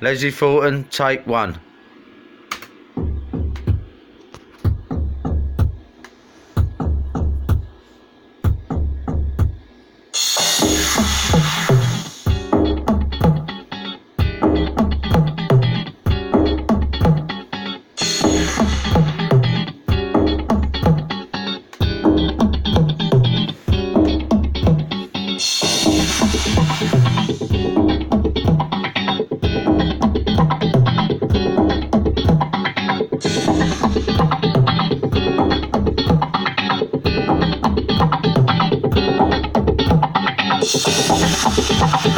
Leslie Thornton, take one. Je pense que c'était un trafic.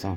上